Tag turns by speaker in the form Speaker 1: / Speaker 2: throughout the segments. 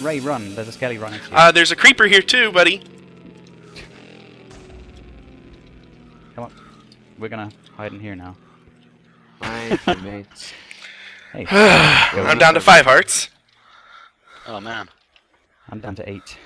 Speaker 1: Ray, run. There's a skelly running to you.
Speaker 2: Uh, there's a creeper here too, buddy.
Speaker 1: Come on. We're gonna hide in here now.
Speaker 3: My teammates.
Speaker 1: Hey.
Speaker 2: I'm down to five hearts.
Speaker 4: Oh man,
Speaker 1: I'm down to eight.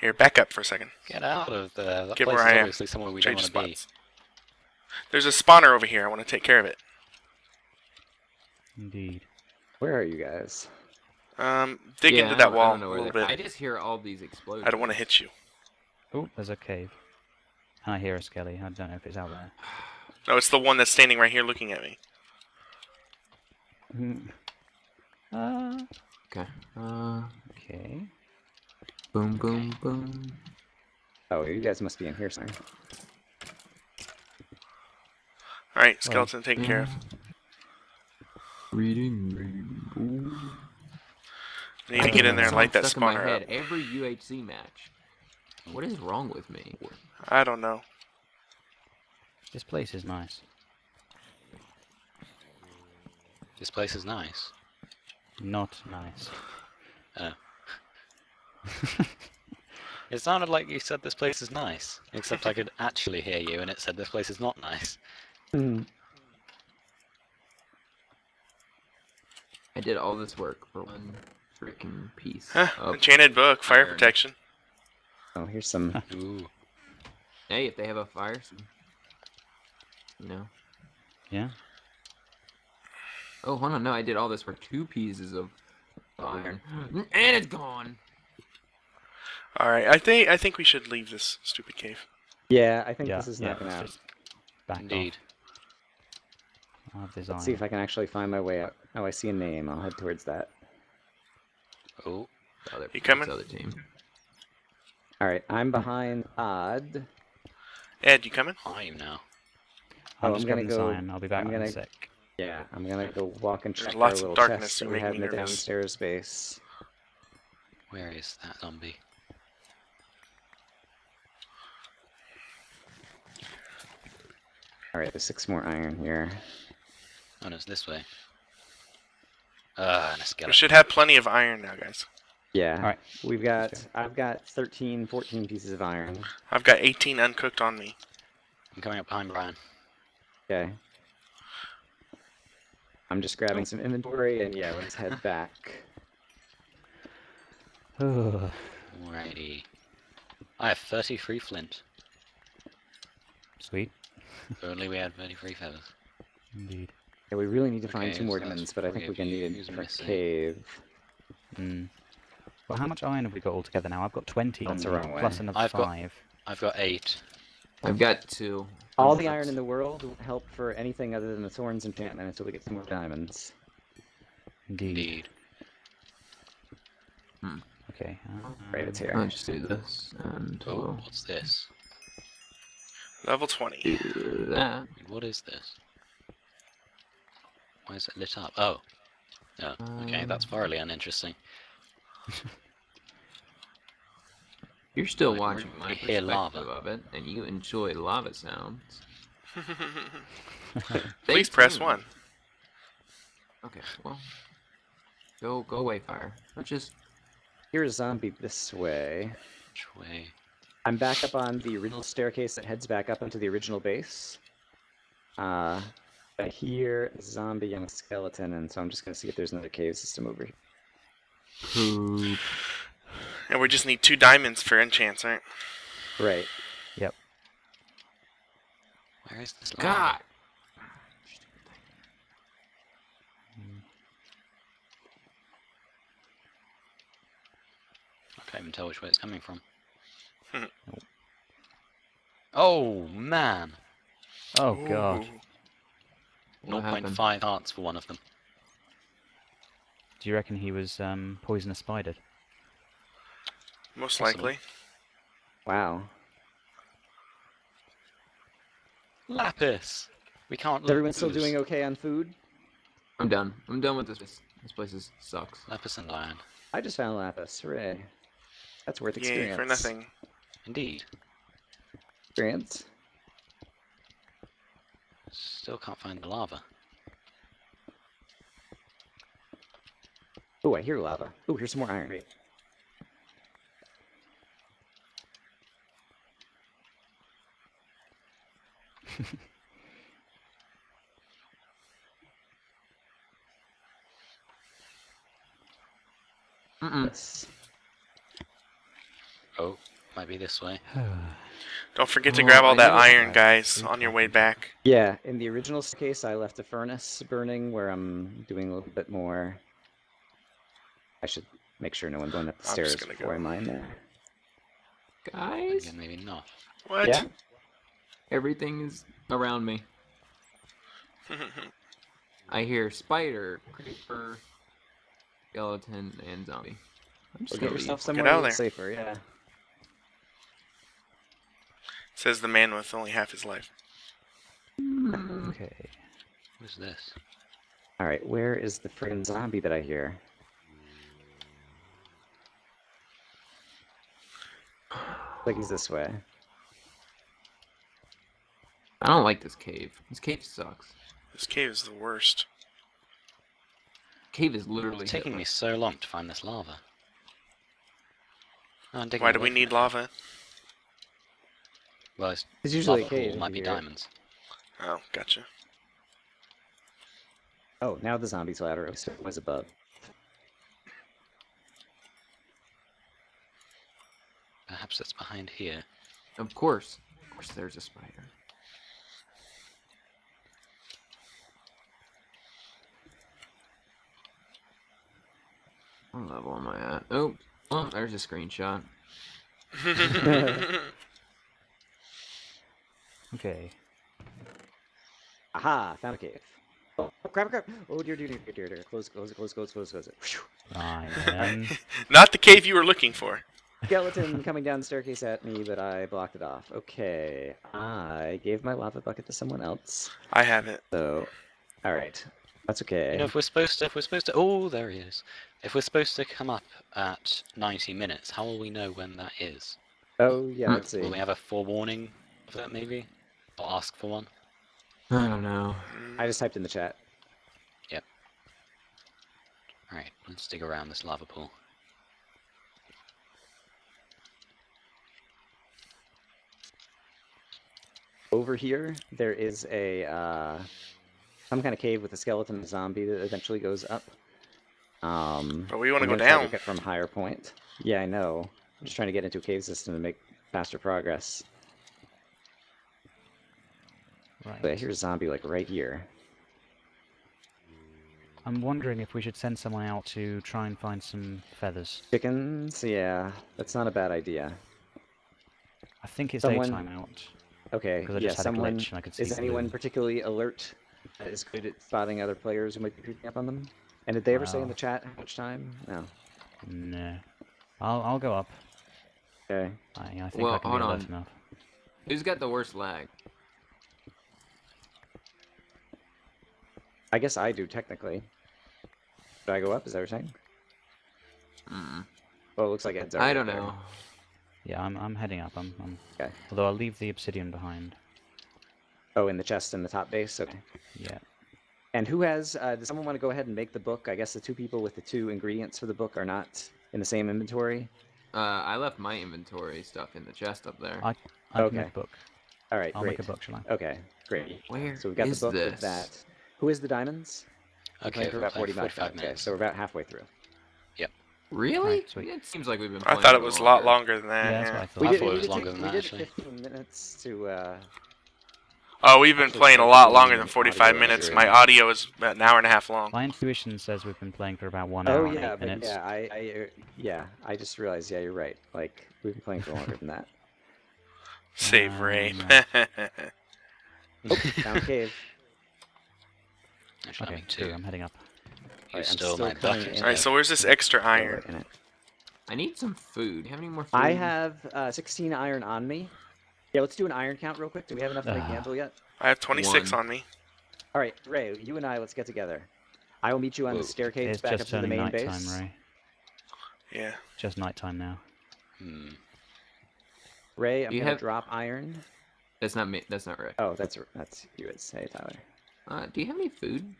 Speaker 2: Here, back up for a second.
Speaker 4: get out of there. That
Speaker 2: Get
Speaker 4: place
Speaker 2: where
Speaker 4: is
Speaker 2: I am.
Speaker 4: obviously somewhere we
Speaker 2: Change
Speaker 4: don't want to be.
Speaker 2: There's a spawner over here. I want to take care of it.
Speaker 1: Indeed.
Speaker 5: Where are you guys?
Speaker 2: Um, dig
Speaker 3: Yeah,
Speaker 2: into
Speaker 3: I
Speaker 2: that wall a little bit.
Speaker 3: I just hear all these explosions.
Speaker 2: I don't want to hit you.
Speaker 1: Oh, there's a cave. And I hear a skelly. I don't know if it's out there.
Speaker 2: No, it's the one that's standing right here looking at me.
Speaker 1: Hmm. Uh,
Speaker 3: Okay. Uh,
Speaker 1: okay.
Speaker 3: boom, boom, boom.
Speaker 5: Oh, you guys must be in here somewhere.
Speaker 2: All right, skeleton taken care of.
Speaker 3: Reading rainbow.
Speaker 2: I need to get in there and light that
Speaker 3: stuck in my
Speaker 2: spawner
Speaker 3: head
Speaker 2: up.
Speaker 3: every UHC match. What is wrong with me?
Speaker 2: I don't know.
Speaker 1: This place is nice.
Speaker 4: This place is nice.
Speaker 1: Not nice.
Speaker 4: Oh. it sounded like you said this place is nice, except I could actually hear you, and it said this place is not nice. Hmm.
Speaker 3: I did all this work for one freaking piece
Speaker 2: Huh,
Speaker 3: of.
Speaker 2: enchanted book, fire
Speaker 3: iron.
Speaker 2: protection.
Speaker 5: Oh, here's some.
Speaker 4: Ooh.
Speaker 3: Hey, if they have a fire, some, you know.
Speaker 1: Yeah.
Speaker 3: Oh, hold on, no, I did all this for two pieces of iron, and it's gone.
Speaker 2: All right, I think I think we should leave this stupid cave.
Speaker 5: Yeah, I think
Speaker 1: yeah.
Speaker 5: this is
Speaker 1: yeah,
Speaker 5: not gonna.
Speaker 1: let's just back
Speaker 4: Indeed.
Speaker 1: off. I'll have this
Speaker 5: Let's see if I can actually find my way out. Oh, I see a name. I'll head towards that.
Speaker 4: Oh.
Speaker 3: The other,
Speaker 2: You coming?
Speaker 3: Other team.
Speaker 5: All right, I'm behind Odd.
Speaker 2: Ed, you coming?
Speaker 4: Oh, I'm now.
Speaker 1: I'm
Speaker 5: Oh,
Speaker 1: just
Speaker 5: I'm gonna go-
Speaker 1: iron. I'll be back
Speaker 5: I'm
Speaker 1: in a
Speaker 5: gonna-
Speaker 1: sec.
Speaker 5: Yeah, I'm gonna go walk and
Speaker 2: There's
Speaker 5: check
Speaker 2: lots
Speaker 5: our
Speaker 2: of
Speaker 5: little
Speaker 2: darkness
Speaker 5: chest that we have in the
Speaker 2: nervous.
Speaker 5: downstairs base.
Speaker 4: Where is that zombie?
Speaker 5: All right, there's six more iron here.
Speaker 4: Oh, no, it's this way. Ah, and a
Speaker 2: We should have plenty of iron now, guys.
Speaker 5: Yeah.
Speaker 1: All right.
Speaker 5: We've got. I've got 13, 14 pieces of iron.
Speaker 2: I've got 18 uncooked on me.
Speaker 4: I'm coming up behind Brian.
Speaker 5: Okay. I'm just grabbing some inventory, and yeah, let's head back.
Speaker 1: Ugh.
Speaker 4: Alrighty. I have 33 flint.
Speaker 1: Sweet.
Speaker 4: If only we had 33 feathers.
Speaker 1: Indeed.
Speaker 5: Yeah, we really need to find
Speaker 4: Okay,
Speaker 5: two more
Speaker 4: so
Speaker 5: diamonds, but I think we
Speaker 4: of
Speaker 5: can
Speaker 4: you.
Speaker 5: need a different cave.
Speaker 1: Mm. Well, how much iron have we got altogether now? I've got 20.
Speaker 5: That's the
Speaker 1: on me,
Speaker 5: wrong way.
Speaker 1: Plus another
Speaker 4: I've got-
Speaker 1: 5.
Speaker 4: I've got 8.
Speaker 3: I've got two.
Speaker 5: All the iron in the world won't help for anything other than the thorns enchantment until we get some more diamonds.
Speaker 1: Indeed.
Speaker 4: Indeed.
Speaker 1: Okay. uh,
Speaker 5: Right, it's here.
Speaker 3: I'll just do this, and
Speaker 4: Oh,
Speaker 3: we'll
Speaker 4: what's this?
Speaker 2: Level 20.
Speaker 3: do that.
Speaker 4: What is this? Why is it lit up? Oh. Oh, okay, that's
Speaker 3: Um,
Speaker 4: thoroughly uninteresting.
Speaker 3: You're still
Speaker 4: Like,
Speaker 3: watching my
Speaker 4: hear
Speaker 3: perspective
Speaker 4: lava.
Speaker 3: of it, and you enjoy lava sounds.
Speaker 2: Please press 1.
Speaker 3: Okay, well, go go away, fire. Or just
Speaker 5: Here's a zombie this way.
Speaker 4: Which way?
Speaker 5: I'm back up on the original staircase that heads back up into the original base. Uh, I hear a zombie and a skeleton, and so I'm just gonna see if there's another cave system over here.
Speaker 3: poop.
Speaker 2: And we just need two diamonds for enchants, right?
Speaker 5: Right. Yep.
Speaker 4: Where is this lava?
Speaker 3: God.
Speaker 4: I can't even tell which way it's coming from. Hmm. oh, man!
Speaker 1: Oh, God.
Speaker 2: Ooh.
Speaker 3: What happened?
Speaker 4: 0.5 hearts for one of them.
Speaker 1: Do you reckon he was um, poisonous spider?
Speaker 2: Most
Speaker 4: Possibly.
Speaker 2: likely.
Speaker 5: Wow.
Speaker 4: Lapis! We can't
Speaker 5: Is everyone still doing okay on food?
Speaker 3: I'm done. I'm done with this. This place is sucks.
Speaker 4: Lapis and iron.
Speaker 5: I just found lapis. Hooray. That's worth
Speaker 2: Yay,
Speaker 5: experience.
Speaker 2: for nothing.
Speaker 4: Indeed.
Speaker 5: Experience.
Speaker 4: Still can't find the lava.
Speaker 5: Oh, I hear lava. Oh, here's some more iron. Great.
Speaker 3: uh
Speaker 5: -uh.
Speaker 4: Oh might be this way.
Speaker 2: Don't forget to
Speaker 3: Oh,
Speaker 2: grab all
Speaker 3: I
Speaker 2: that iron, guys,
Speaker 1: We
Speaker 2: on your way back.
Speaker 5: Yeah, in the original case, I left a furnace burning where I'm doing a little bit more. I should make sure no one's going up the
Speaker 2: I'm
Speaker 5: stairs
Speaker 2: just gonna
Speaker 5: before I
Speaker 2: go.
Speaker 5: mine there.
Speaker 3: Guys,
Speaker 4: Again, maybe not.
Speaker 2: What?
Speaker 5: Yeah.
Speaker 3: everything is around me. I hear spider, creeper, skeleton, and zombie. I'm just
Speaker 5: Or get
Speaker 3: gonna
Speaker 5: yourself
Speaker 3: leave.
Speaker 5: somewhere
Speaker 2: out
Speaker 5: a little
Speaker 2: there.
Speaker 5: safer. Yeah.
Speaker 2: Says the man with only half his life.
Speaker 1: Okay.
Speaker 4: What is this?
Speaker 5: All right, where is the friggin' zombie that I hear? Like he's this way.
Speaker 3: I don't like this cave. This cave sucks.
Speaker 2: This cave is the worst.
Speaker 3: Cave is literally
Speaker 4: It's taking me so long to find this lava. Oh,
Speaker 2: Why do we need
Speaker 4: it.
Speaker 2: lava?
Speaker 4: Well, it's
Speaker 5: It's usually
Speaker 4: lava
Speaker 5: a cave.
Speaker 4: pool, might be
Speaker 5: hear
Speaker 4: diamonds.
Speaker 2: Oh, gotcha.
Speaker 5: Oh, now the zombie's ladder was above.
Speaker 4: Perhaps that's behind here.
Speaker 3: Of course. Of course there's a spider. What level am I at? Oh, oh, there's a screenshot.
Speaker 1: Okay.
Speaker 5: Aha! Found a cave. Oh, crap, crap! Oh dear, dear, dear, dear, dear, dear. Close, close, it, close, close, close, close it. Phew.
Speaker 1: Right.
Speaker 2: Not the cave you were looking for.
Speaker 5: Skeleton coming down the staircase at me, but I blocked it off. Okay, I gave my lava bucket to someone else.
Speaker 2: I have it.
Speaker 5: So, all right, that's okay.
Speaker 4: You know, if we're supposed to, if we're supposed to, oh, there he is. If we're supposed to come up at 90 minutes, how will we know when that is?
Speaker 5: oh yeah,
Speaker 3: Hmm.
Speaker 5: let's see.
Speaker 4: Will we have a forewarning of that, maybe, or ask for one?
Speaker 3: I don't know.
Speaker 5: I just typed in the chat. Yep.
Speaker 4: All right, let's dig around this lava pool.
Speaker 5: Over here, there is a uh, some kind of cave with a skeleton and a zombie that eventually goes up. Um,
Speaker 2: But we want to go
Speaker 5: gonna
Speaker 2: down.
Speaker 5: get from higher point. Yeah, I know. I'm just trying to get into a cave system to make faster progress.
Speaker 1: Right.
Speaker 5: But I hear a zombie like right here.
Speaker 1: I'm wondering if we should send someone out to try and find some feathers.
Speaker 5: Chickens, yeah, that's not a bad idea.
Speaker 1: I think it's
Speaker 5: Someone-
Speaker 1: daytime out.
Speaker 5: Okay,
Speaker 1: Because I
Speaker 5: yeah,
Speaker 1: just had
Speaker 5: someone
Speaker 1: a glitch and I could see
Speaker 5: is anyone
Speaker 1: blue.
Speaker 5: particularly alert that is good at spotting other players who might be creeping up on them? And did they ever say in the chat how much time? No.
Speaker 1: No. I'll I'll go up.
Speaker 5: Okay.
Speaker 1: I, I think
Speaker 3: Well,
Speaker 1: I can
Speaker 3: hold
Speaker 1: be alert
Speaker 3: on.
Speaker 1: enough.
Speaker 3: Who's got the worst lag?
Speaker 5: I guess I do technically. Should I go up? Is that what you're saying?
Speaker 3: Mm.
Speaker 5: Well, it looks like Ed's
Speaker 3: I don't
Speaker 5: up there.
Speaker 3: know.
Speaker 1: Yeah, I'm I'm heading up. I'm, I'm
Speaker 5: Okay.
Speaker 1: although I'll leave the obsidian behind.
Speaker 5: Oh, in the chest in the top base. Okay.
Speaker 1: Yeah.
Speaker 5: And who has? Uh, does someone want to go ahead and make the book? I guess the two people with the two ingredients for the book are not in the same inventory.
Speaker 3: Uh, I left my inventory stuff in the chest up there.
Speaker 1: I I can make
Speaker 5: Okay.
Speaker 1: a book.
Speaker 5: All right,
Speaker 1: I'll
Speaker 5: great.
Speaker 1: make a book, shall I?
Speaker 5: Okay, great.
Speaker 3: Where
Speaker 5: So we've got
Speaker 3: is
Speaker 5: the book
Speaker 3: this?
Speaker 5: with that. Who is the diamonds?
Speaker 4: Okay,
Speaker 5: for
Speaker 4: we're
Speaker 5: about
Speaker 4: playing
Speaker 5: 40 minutes. Okay, so we're about halfway through. Yep.
Speaker 3: Really?
Speaker 1: Right.
Speaker 3: It seems like we've been.
Speaker 2: I thought it was a lot longer than that.
Speaker 1: Yeah, that's
Speaker 2: yeah.
Speaker 1: what I thought.
Speaker 5: We
Speaker 4: I
Speaker 5: did,
Speaker 4: thought it was longer
Speaker 5: take,
Speaker 4: than
Speaker 5: we
Speaker 4: that,
Speaker 5: did
Speaker 4: actually.
Speaker 5: 15 minutes to. Uh,
Speaker 2: Oh, we've been playing a lot longer than 45 minutes. My audio is about an hour and a half long.
Speaker 1: My intuition says we've been playing for about one hour and
Speaker 5: yeah,
Speaker 1: eight
Speaker 5: but
Speaker 1: minutes.
Speaker 5: yeah, I, I, uh, yeah, I just realized. Yeah, you're right. Like we've been playing for longer than that.
Speaker 2: Save Ray.
Speaker 1: Um,
Speaker 5: Oh, found cave.
Speaker 4: Actually,
Speaker 1: Okay,
Speaker 4: me
Speaker 1: cool,
Speaker 4: too.
Speaker 1: I'm heading up.
Speaker 4: You
Speaker 5: Alright,
Speaker 4: stole
Speaker 5: still
Speaker 4: my bucket.
Speaker 2: Alright, so where's this extra iron?
Speaker 5: in it.
Speaker 3: I need some food. Do you have any more food?
Speaker 5: I have uh, 16 iron on me. Yeah, let's do an iron count real quick. Do we have enough to make candle yet?
Speaker 2: I have 26
Speaker 3: One.
Speaker 2: on me.
Speaker 5: All right, Ray, you and I, let's get together. I will meet you on
Speaker 4: Whoa.
Speaker 5: the staircase
Speaker 1: It's
Speaker 5: back up to the
Speaker 1: turning
Speaker 5: main
Speaker 1: nighttime,
Speaker 5: base.
Speaker 1: Ray.
Speaker 2: Yeah.
Speaker 1: Just nighttime now.
Speaker 4: Hmm.
Speaker 5: Ray, I'm
Speaker 3: You
Speaker 5: gonna
Speaker 3: have-
Speaker 5: drop iron.
Speaker 3: That's not me. That's not Rick.
Speaker 5: Oh, that's that's you. It's hey Tyler.
Speaker 3: Uh, do you have any food?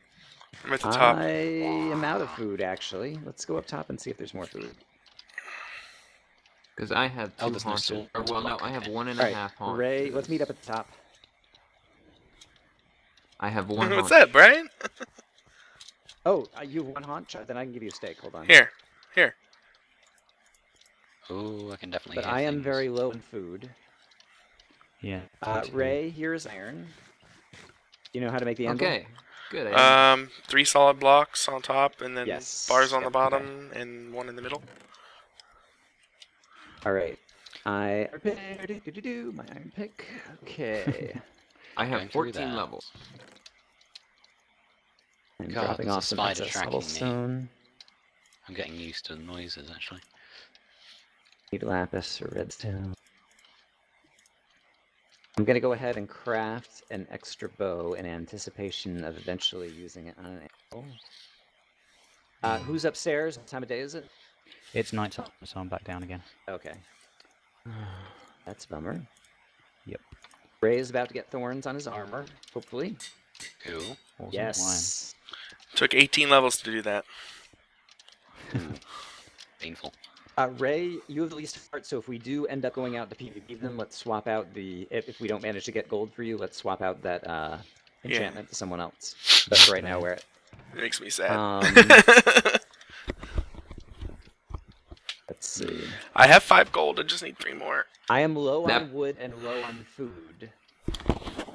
Speaker 2: I'm at the top.
Speaker 5: I am out of food actually. Let's go up top and see if there's more food.
Speaker 3: Because I have two
Speaker 4: there's no
Speaker 3: haunted. Or well, no, I have one and a
Speaker 5: All
Speaker 3: half
Speaker 5: right,
Speaker 3: haunted.
Speaker 5: Ray, let's meet up at the top.
Speaker 3: I have one.
Speaker 2: What's
Speaker 3: haunch.
Speaker 2: that, Brian?
Speaker 5: Oh, uh, you have one haunch? Then I can give you a steak. Hold on.
Speaker 2: Here, here.
Speaker 4: Oh, I can definitely.
Speaker 5: But
Speaker 4: hear
Speaker 5: I am
Speaker 4: things.
Speaker 5: very low in food.
Speaker 1: Yeah.
Speaker 5: Uh,
Speaker 1: me too.
Speaker 5: Ray, here's iron. You know how to make the anvil?
Speaker 3: Okay. Good. I
Speaker 2: Um, three solid blocks on top, and then
Speaker 5: Yes,
Speaker 2: bars on the
Speaker 5: yep, okay.
Speaker 2: bottom, and one in the middle.
Speaker 5: All right. I prepare do, do, do, do, my iron pick. Okay.
Speaker 3: I have
Speaker 4: Going
Speaker 3: 14 levels.
Speaker 5: I'm
Speaker 4: God,
Speaker 5: dropping off some
Speaker 4: spider tracking me.
Speaker 5: cobblestone.
Speaker 4: I'm getting used to the noises actually.
Speaker 5: Need lapis or redstone. I'm gonna go ahead and craft an extra bow in anticipation of eventually using it on an anvil. Uh, who's upstairs? What time of day is it?
Speaker 1: It's night time, so I'm back down again.
Speaker 5: Okay, that's a bummer.
Speaker 1: Yep.
Speaker 5: Ray is about to get thorns on his armor, hopefully.
Speaker 4: Cool.
Speaker 1: Awesome.
Speaker 5: Yes.
Speaker 2: Took 18 levels to do that.
Speaker 4: Painful.
Speaker 5: Uh, Ray, you have the least heart, so if we do end up going out to PvP them, let's swap out the. If, if we don't manage to get gold for you, let's swap out that uh,
Speaker 2: Yeah.
Speaker 5: enchantment to someone else. But for right now, wear it.
Speaker 2: It makes me sad.
Speaker 5: Um, let's see.
Speaker 2: I have five gold. I just need three more.
Speaker 5: I am low
Speaker 3: That-
Speaker 5: on wood and low on food.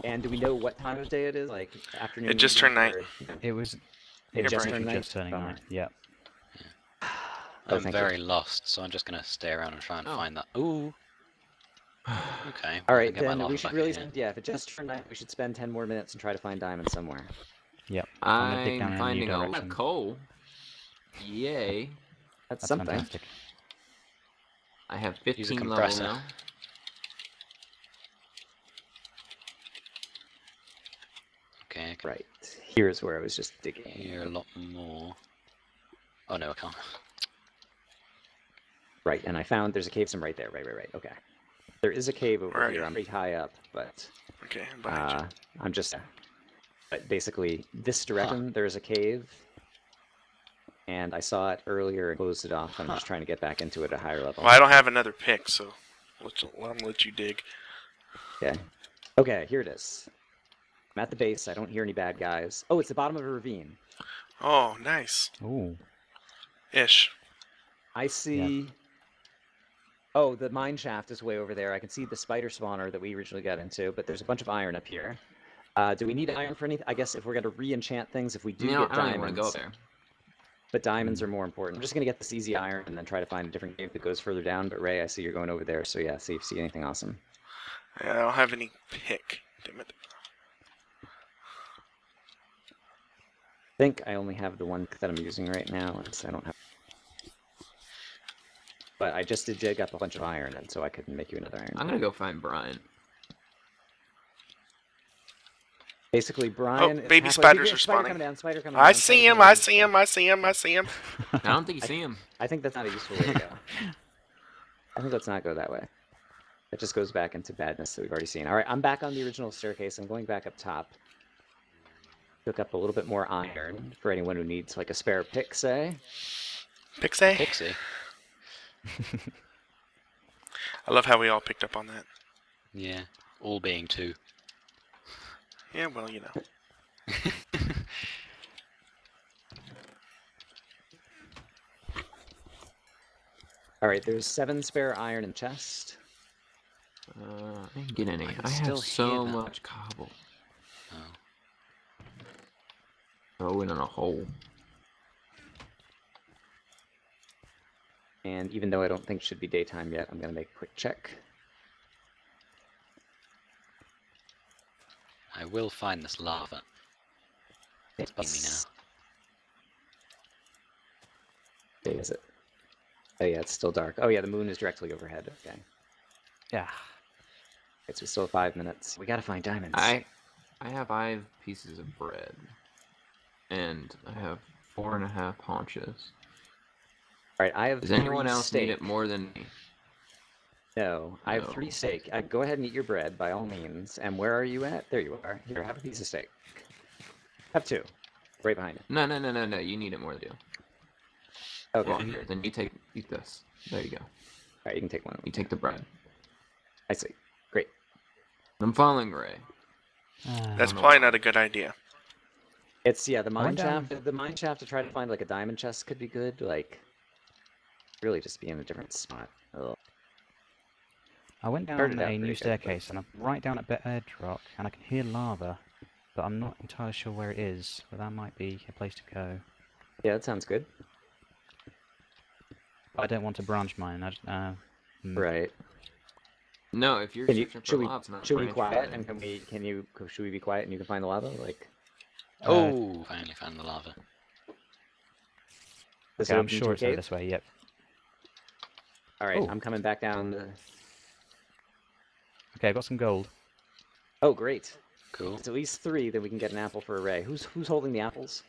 Speaker 5: And do we know what time of day it is? Like afternoon?
Speaker 2: It just turned night.
Speaker 1: It was.
Speaker 5: It
Speaker 2: Here,
Speaker 5: just turned night.
Speaker 1: just turning night. Yeah.
Speaker 5: Oh,
Speaker 4: I'm
Speaker 5: thank you.
Speaker 4: very lost, so I'm just gonna stay around and try and
Speaker 3: Oh.
Speaker 4: find that. Ooh. Okay.
Speaker 5: All
Speaker 4: well, I
Speaker 5: right,
Speaker 4: can get my
Speaker 5: then we should really. Spend, yeah, if it just turned night, we should spend ten more minutes and try to find diamonds somewhere.
Speaker 1: Yep. I'm gonna dig down
Speaker 3: I'm
Speaker 1: in a new
Speaker 3: finding a lot of
Speaker 1: direction.
Speaker 3: coal. Yay.
Speaker 5: That's,
Speaker 1: That's
Speaker 5: something.
Speaker 1: fantastic.
Speaker 3: I have 15 level now.
Speaker 4: Okay,
Speaker 5: Right. Here's where I was just digging.
Speaker 4: Here a lot more. Oh no, I can't.
Speaker 5: Right, and I found there's a cave some right there. Right, right, right. Okay. There is a cave over
Speaker 2: Where are
Speaker 5: here. I'm pretty high up, but
Speaker 2: Okay, I'm behind
Speaker 5: uh, I'm just. But basically, this direction there is a cave, and I saw it earlier and closed it off. I'm just trying to get back into it at a higher level.
Speaker 2: Well, I don't have another pick, so let's, I'm gonna let you dig.
Speaker 5: Okay. Okay, here it is. I'm at the base. I don't hear any bad guys. Oh, it's the bottom of a ravine.
Speaker 2: Oh, nice.
Speaker 1: Ooh.
Speaker 2: Ish.
Speaker 5: I see. Oh, the mine shaft is way over there. I can see the spider spawner that we originally got into, but there's a bunch of iron up here. Uh, do we need iron for anything? I guess if we're going to re-enchant things, if we do
Speaker 3: You know,
Speaker 5: get
Speaker 3: I don't
Speaker 5: diamonds,
Speaker 3: want to go there.
Speaker 5: but diamonds are more important. I'm just going to get this easy iron and then try to find a different cave that goes further down. But Ray, I see you're going over there, so yeah, see if you see anything awesome.
Speaker 2: I don't have any pick. Damn it.
Speaker 5: I think I only have the one that I'm using right now, and so I don't have. But I just did dig up a bunch of iron, and so I could make you another iron.
Speaker 3: I'm gonna go find Brian.
Speaker 5: Basically, oh, Brian.
Speaker 2: Oh, baby
Speaker 5: halfway-
Speaker 2: spiders
Speaker 5: yeah,
Speaker 2: are
Speaker 5: spider
Speaker 2: spawning.
Speaker 5: Coming down, spider coming
Speaker 2: I
Speaker 5: down,
Speaker 2: see him. I see him. I see him. I see him.
Speaker 3: I don't think you see him.
Speaker 5: I think that's not a useful way to go. I think let's not go that way. That just goes back into badness that we've already seen. All right, I'm back on the original staircase. I'm going back up top. Took up a little bit more iron for anyone who needs like a spare pick, say.
Speaker 2: Pixie.
Speaker 4: Pixie.
Speaker 2: I love how we all picked up on that.
Speaker 4: Yeah. All being two.
Speaker 2: Yeah, well, you know.
Speaker 5: All right, there's seven spare iron in chest.
Speaker 3: Uh, I didn't get any.
Speaker 4: I
Speaker 3: I,
Speaker 4: still
Speaker 3: have so much cobble.
Speaker 4: Oh.
Speaker 3: Throw it in a hole.
Speaker 5: And even though I don't think it should be daytime yet, I'm gonna make a quick check.
Speaker 4: I will find this lava. It's bugging me now.
Speaker 5: Day is it? Oh yeah, it's still dark. Oh yeah, the moon is directly overhead. Okay.
Speaker 1: Yeah.
Speaker 5: Okay, so we still have five minutes. We gotta find diamonds.
Speaker 3: I, I have five pieces of bread, and I have four and a half haunches.
Speaker 5: All right, I have.
Speaker 3: Does anyone else
Speaker 5: steak.
Speaker 3: need it more than me?
Speaker 5: No, I have
Speaker 3: No.
Speaker 5: three steak. Uh, go ahead and eat your bread by all means. And where are you at? There you are. Here, have a piece of steak. Have two. Right behind it.
Speaker 3: No, no, no, no, no. You need it more than you.
Speaker 5: Okay.
Speaker 3: Well, here, then you take eat this. There you go.
Speaker 5: right, you can take one.
Speaker 3: You take the bread.
Speaker 5: I see. Great.
Speaker 3: I'm following Ray.
Speaker 1: Ah,
Speaker 2: That's probably not a good idea.
Speaker 5: It's yeah, the mine shaft. The mine shaft to try to find like a diamond chest could be good. Like, really, just be in a different spot. Ugh.
Speaker 1: I went down
Speaker 5: it
Speaker 1: a new
Speaker 5: pretty good, but-
Speaker 1: staircase and I'm right down at bedrock and I can hear lava, but I'm not entirely sure where it is. But that might be a place to go.
Speaker 5: Yeah, that sounds good.
Speaker 1: I don't want to branch mine. I just, uh, hmm.
Speaker 5: Right.
Speaker 3: No, if you're
Speaker 5: Can you,
Speaker 3: for
Speaker 5: should we
Speaker 3: lava, not
Speaker 5: should we be quiet and can we can you should we be quiet and you can find the lava like
Speaker 1: Uh,
Speaker 4: Oh, finally found the lava.
Speaker 5: this
Speaker 1: Okay, I'm sure it's over this way. Yep.
Speaker 5: All right,
Speaker 1: Oh.
Speaker 5: I'm coming back down. The...
Speaker 1: Okay, I got some gold.
Speaker 5: Oh, great!
Speaker 4: Cool.
Speaker 5: It's at least three. Then we can get an apple for a ray. Who's who's holding the apples?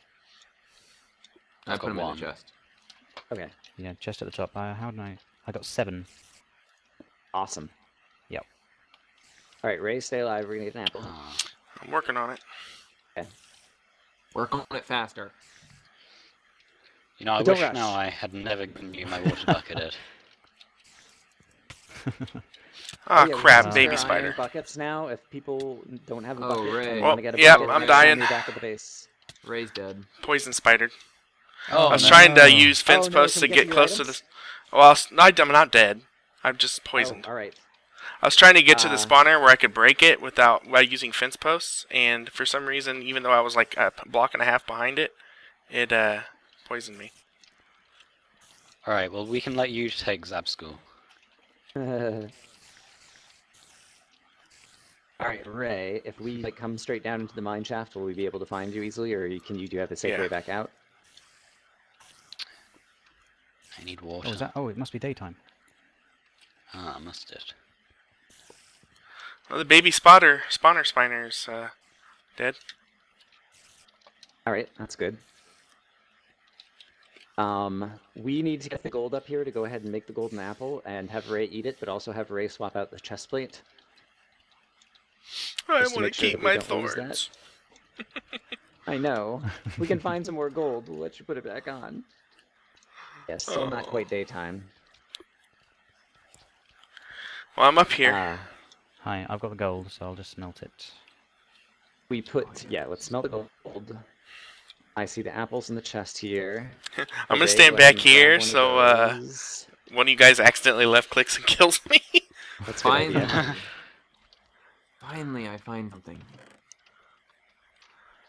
Speaker 3: I
Speaker 4: I've
Speaker 3: put
Speaker 4: got
Speaker 3: them in
Speaker 4: one.
Speaker 3: the chest.
Speaker 5: Okay,
Speaker 1: Yeah, just at the top. Uh, how did I? I got seven.
Speaker 5: awesome.
Speaker 1: Yep.
Speaker 5: All right, Ray, stay alive. We're gonna get an apple.
Speaker 4: Ah,
Speaker 2: I'm working on it. Okay.
Speaker 3: Work on it faster.
Speaker 4: you know, I
Speaker 5: don't
Speaker 4: wish
Speaker 5: rush.
Speaker 4: now I had never given you my water bucketed.
Speaker 2: Ah,
Speaker 5: Oh, yeah,
Speaker 2: crap, baby
Speaker 5: spare iron
Speaker 2: spider.
Speaker 5: buckets now. If people don't have a
Speaker 3: Oh,
Speaker 5: bucket,
Speaker 3: Ray.
Speaker 5: and
Speaker 2: Well,
Speaker 5: wanna get a
Speaker 2: yep,
Speaker 5: bucket,
Speaker 2: I'm dying.
Speaker 5: on the back of the base.
Speaker 3: Ray's dead.
Speaker 2: Poison spider.
Speaker 4: Oh,
Speaker 2: I was
Speaker 4: no.
Speaker 2: trying to use fence
Speaker 5: Oh,
Speaker 2: posts
Speaker 5: can
Speaker 2: to
Speaker 5: get
Speaker 2: get
Speaker 5: your
Speaker 2: close to this. Well, I was, no, I'm not dead. I'm just poisoned.
Speaker 5: Oh, all right.
Speaker 2: I was trying to get to the
Speaker 5: Uh,
Speaker 2: spawner where I could break it without by using fence posts, and for some reason, even though I was like a block and a half behind it, it uh, poisoned me.
Speaker 4: Alright, well, we can let you take ZABScool.
Speaker 5: All right, Ray. If we like come straight down into the mine shaft, will we be able to find you easily, or can you do you have a safe
Speaker 2: Yeah.
Speaker 5: way back out?
Speaker 4: I need
Speaker 1: Oh,
Speaker 4: water.
Speaker 1: is that? Oh, it must be daytime.
Speaker 4: Ah, must it?
Speaker 2: Well, the baby spotter spawner spiner's uh, dead.
Speaker 5: All right, that's good. Um, we need to get the gold up here to go ahead and make the golden apple and have Ray eat it, but also have Ray swap out the chest plate.
Speaker 2: I want to
Speaker 5: sure
Speaker 2: keep my
Speaker 5: don't lose that.
Speaker 2: thorns.
Speaker 5: I know. we can find some more gold. We'll let you put it back on. Yes, still not
Speaker 2: Oh.
Speaker 5: quite daytime.
Speaker 2: Well, I'm up here.
Speaker 5: Uh,
Speaker 1: Hi, I've got the gold, so I'll just smelt it.
Speaker 5: we put yeah. Let's smelt the gold. I see the apples in the chest here.
Speaker 2: I'm gonna stand back here
Speaker 5: one of
Speaker 2: so uh, one of you guys accidentally left clicks and kills me.
Speaker 5: That's a good
Speaker 3: Finally, finally, I find something.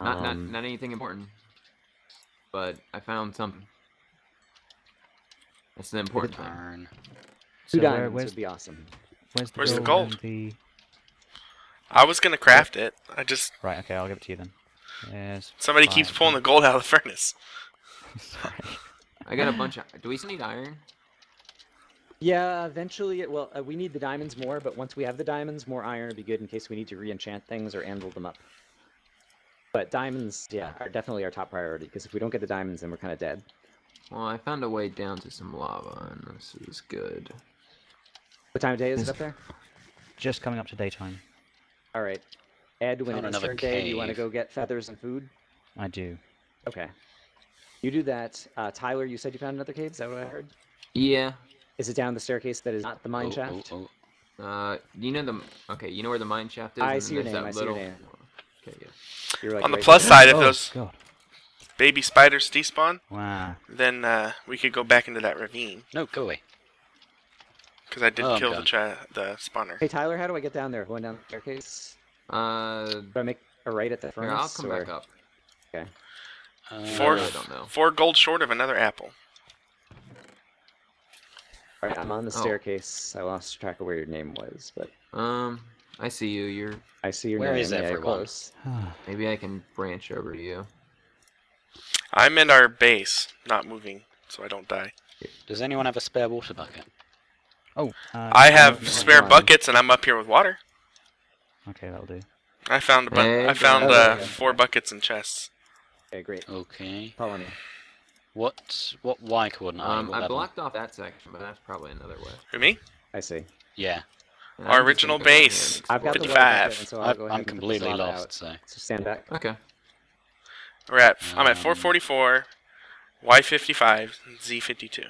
Speaker 3: Not, not,
Speaker 5: Um,
Speaker 3: not anything important, but I found something. That's the important thing.
Speaker 4: Darn.
Speaker 5: Two
Speaker 1: So
Speaker 5: diamonds
Speaker 1: where's,
Speaker 5: would be awesome.
Speaker 1: where's the
Speaker 2: Where's the
Speaker 1: gold?
Speaker 2: gold?
Speaker 1: The...
Speaker 2: I was gonna craft it. I just
Speaker 1: Right, okay, I'll give it to you then. Yes.
Speaker 2: somebody keeps pulling the gold out of the furnace.
Speaker 1: Sorry.
Speaker 3: I got a bunch of. Do we still need iron?
Speaker 5: Yeah, eventually it will. Uh, we need the diamonds more, but once we have the diamonds, more iron would be good in case we need to re-enchant things or anvil them up. But diamonds, yeah, are definitely our top priority because if we don't get the diamonds, then we're kind of dead.
Speaker 3: Well, I found a way down to some lava, and this is good.
Speaker 5: What time of day is it
Speaker 1: Is-
Speaker 5: up there?
Speaker 1: Just coming up to daytime.
Speaker 5: All right. Ed, when
Speaker 4: Found
Speaker 5: it is
Speaker 4: another
Speaker 5: our day, you want to go get feathers and food?
Speaker 1: I do.
Speaker 5: Okay. You do that. Uh, Tyler, you said you found another cave. Is that what I heard?
Speaker 3: Yeah.
Speaker 5: Is it down the staircase that is not the mine
Speaker 4: Oh,
Speaker 5: shaft?
Speaker 4: oh, oh.
Speaker 3: Uh, you know the. Okay, you know where the mine shaft is.
Speaker 5: I see your name,
Speaker 3: that
Speaker 5: I see your name.
Speaker 3: Okay, yeah.
Speaker 5: You're like
Speaker 2: On the
Speaker 5: right
Speaker 2: plus
Speaker 5: there.
Speaker 2: side, if
Speaker 1: oh,
Speaker 2: those
Speaker 1: God.
Speaker 2: baby spiders despawn,
Speaker 1: Wow.
Speaker 2: then uh, we could go back into that ravine
Speaker 4: No, go away.
Speaker 2: because I did
Speaker 4: Oh, I'm
Speaker 2: kill the tra- the spawner.
Speaker 5: Hey Tyler, how do I get down there? Going down the staircase?
Speaker 3: Uh,
Speaker 5: Do I make a right at the furnace?
Speaker 3: here, I'll come
Speaker 5: or...
Speaker 3: back up.
Speaker 5: Okay.
Speaker 4: Uh,
Speaker 2: Four,
Speaker 3: I really don't know.
Speaker 2: four gold short of another apple.
Speaker 5: All right, I'm on the
Speaker 3: Oh.
Speaker 5: staircase. I lost track of where your name was, but
Speaker 3: Um, I see you. You're.
Speaker 5: I see your
Speaker 4: Where
Speaker 5: name.
Speaker 4: is
Speaker 5: yeah, you're
Speaker 4: everyone?
Speaker 5: close.
Speaker 3: Maybe I can branch over to you.
Speaker 2: I'm in our base, not moving, so I don't die.
Speaker 4: Does anyone have a spare water bucket?
Speaker 1: Oh, uh,
Speaker 2: I have spare
Speaker 5: one.
Speaker 2: buckets, and I'm up here with water.
Speaker 1: Okay, that'll do.
Speaker 2: I found a bu- I found uh, four buckets and chests.
Speaker 5: Okay, great.
Speaker 4: Okay.
Speaker 5: Follow me.
Speaker 4: What what Y coordinate?
Speaker 3: Um, I blocked off that section, but that's probably another way.
Speaker 2: For me,
Speaker 5: I see.
Speaker 4: Yeah,
Speaker 3: And
Speaker 2: Our
Speaker 3: I'm just
Speaker 2: original
Speaker 3: gonna go
Speaker 2: base.
Speaker 5: I've got the
Speaker 3: explore.
Speaker 5: water bucket,
Speaker 2: 55.
Speaker 5: and so I'll
Speaker 4: I've,
Speaker 5: go ahead
Speaker 4: I'm
Speaker 5: and put the
Speaker 4: completely
Speaker 5: slot
Speaker 4: lost.
Speaker 5: out.
Speaker 4: So
Speaker 5: So stand back.
Speaker 3: Okay.
Speaker 2: we're at. I'm at
Speaker 4: Um,
Speaker 2: 444, Y55, Z52.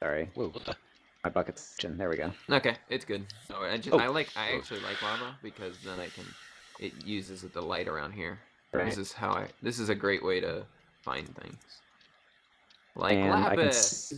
Speaker 5: Sorry,
Speaker 4: whoa, what the?
Speaker 5: My bucket's. There we go.
Speaker 3: Okay, it's good. No, I just
Speaker 5: Oh.
Speaker 3: I like I actually like lava because then I can it uses the light around here.
Speaker 5: Right.
Speaker 3: This is how I. This is a great way to find things. Like
Speaker 5: and I can
Speaker 3: lapis.